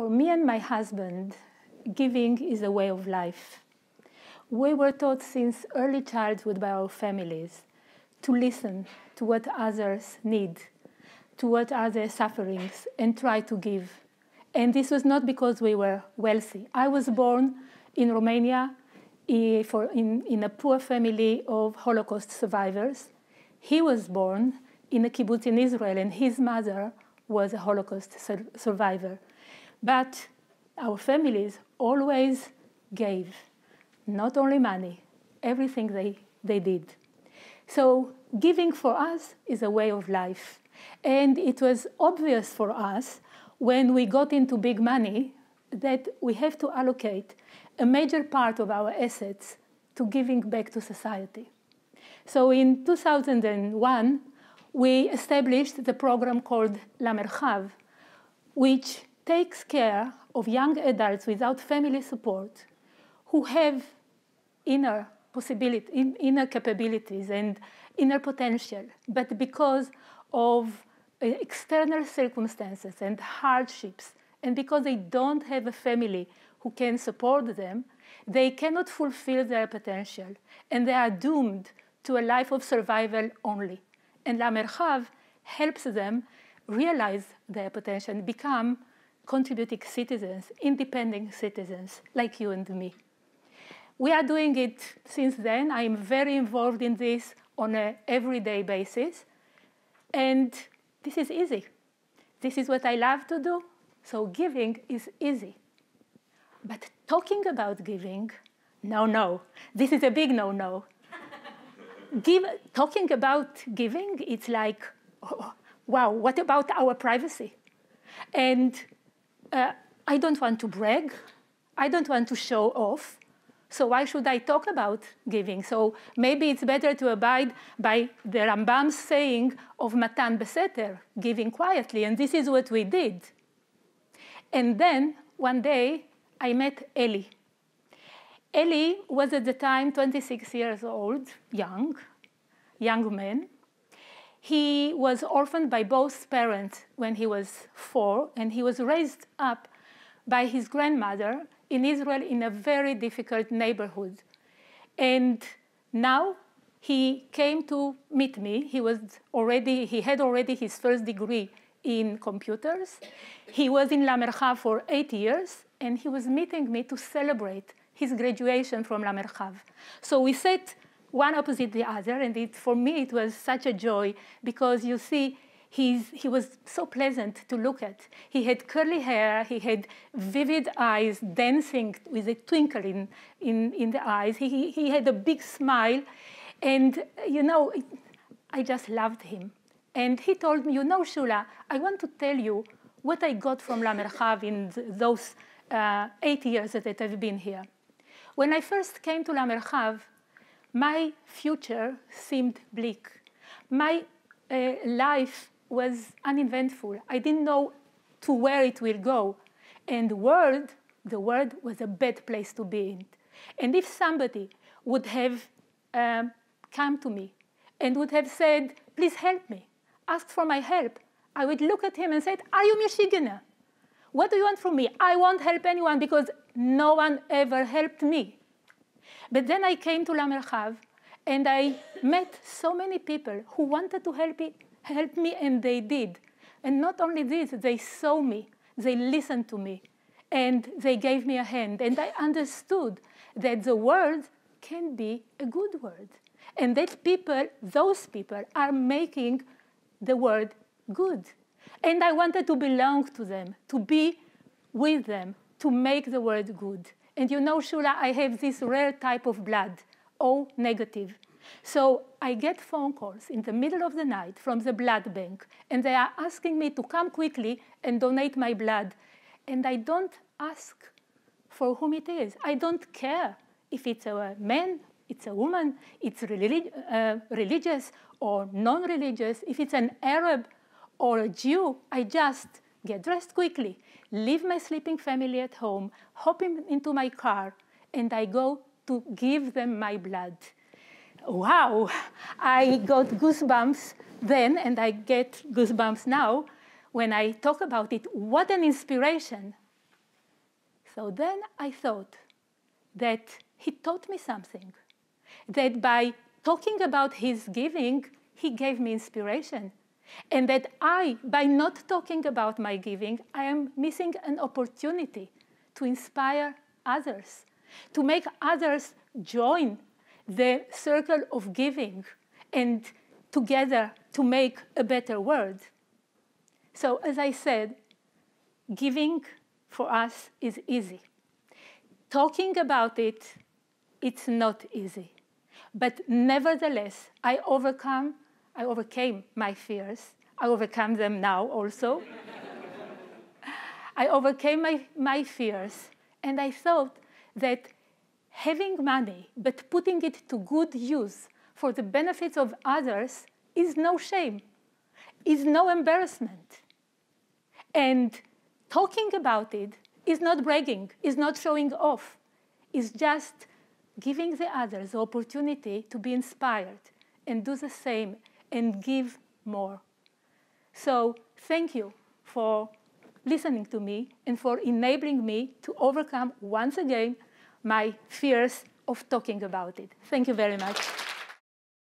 for me and my husband, giving is a way of life. We were taught since early childhood by our families to listen to what others need, to what are their sufferings, and try to give. And this was not because we were wealthy. I was born in Romania in, in a poor family of Holocaust survivors. He was born in a kibbutz in Israel, and his mother was a Holocaust survivor. But our families always gave, not only money, everything they, they did. So giving for us is a way of life. And it was obvious for us when we got into big money that we have to allocate a major part of our assets to giving back to society. So in 2001, we established the program called La Merchav, which takes care of young adults without family support who have inner possibility, inner capabilities and inner potential, but because of uh, external circumstances and hardships, and because they don't have a family who can support them, they cannot fulfill their potential, and they are doomed to a life of survival only. And La Merchav helps them realize their potential and become contributing citizens, independent citizens like you and me. We are doing it since then. I am very involved in this on an everyday basis. And this is easy. This is what I love to do. So giving is easy. But talking about giving, no, no. This is a big no no. Give, talking about giving, it's like, oh, wow, what about our privacy? And uh, I don't want to brag. I don't want to show off. So why should I talk about giving? So maybe it's better to abide by the Rambam's saying of Matan Beseter, giving quietly. And this is what we did. And then one day I met Eli. Eli was at the time 26 years old, young, young man. He was orphaned by both parents when he was four, and he was raised up by his grandmother in Israel in a very difficult neighborhood. And now he came to meet me. He was already, he had already his first degree in computers. He was in La Merchav for eight years, and he was meeting me to celebrate his graduation from La Merchav. So we sat one opposite the other, and it, for me it was such a joy because you see, He's, he was so pleasant to look at. He had curly hair, he had vivid eyes, dancing with a twinkle in, in, in the eyes. He, he had a big smile, and you know, I just loved him. And he told me, You know, Shula, I want to tell you what I got from La Merchav in those uh, eight years that I've been here. When I first came to La Merchav, my future seemed bleak. My uh, life was uneventful. I didn't know to where it will go. And the world, the world was a bad place to be in. And if somebody would have um, come to me and would have said, please help me, ask for my help, I would look at him and say, are you meshugener? What do you want from me? I won't help anyone because no one ever helped me. But then I came to La Merchav and I met so many people who wanted to help me help me, and they did. And not only this, they saw me, they listened to me, and they gave me a hand. And I understood that the word can be a good word. And that people, those people, are making the word good. And I wanted to belong to them, to be with them, to make the word good. And you know, Shula, I have this rare type of blood, O negative. So I get phone calls in the middle of the night from the blood bank, and they are asking me to come quickly and donate my blood. And I don't ask for whom it is. I don't care if it's a man, it's a woman, it's relig- uh, religious or non religious, if it's an Arab or a Jew. I just get dressed quickly, leave my sleeping family at home, hop in, into my car, and I go to give them my blood wow, I got goosebumps then, and I get goosebumps now when I talk about it. What an inspiration So then I thought that he taught me something, that by talking about his giving, he gave me inspiration. And that I, by not talking about my giving, I am missing an opportunity to inspire others, to make others join the circle of giving and together to make a better world. So, as I said, giving for us is easy. Talking about it, it's not easy. But nevertheless, I overcome, I overcame my fears. I overcome them now also. I overcame my, my fears, and I thought that having money but putting it to good use for the benefits of others is no shame, is no embarrassment. And talking about it is not bragging, is not showing off, is just giving the others the opportunity to be inspired and do the same and give more. So, thank you for listening to me and for enabling me to overcome once again my fears of talking about it. Thank you very much.